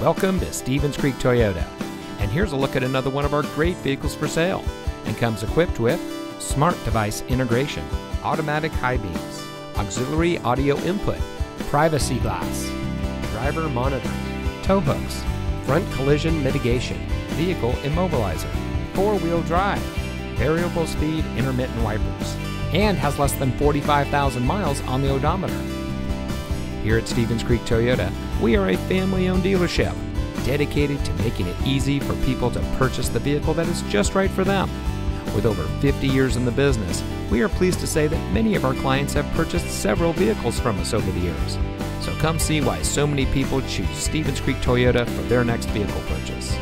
Welcome to Stevens Creek Toyota. And here's a look at another one of our great vehicles for sale. And comes equipped with smart device integration, automatic high beams, auxiliary audio input, privacy glass, driver monitor, tow hooks, front collision mitigation, vehicle immobilizer, four-wheel drive, variable speed intermittent wipers, and has less than 45,000 miles on the odometer. Here at Stevens Creek Toyota, we are a family owned dealership dedicated to making it easy for people to purchase the vehicle that is just right for them. With over 50 years in the business, we are pleased to say that many of our clients have purchased several vehicles from us over the years. So come see why so many people choose Stevens Creek Toyota for their next vehicle purchase.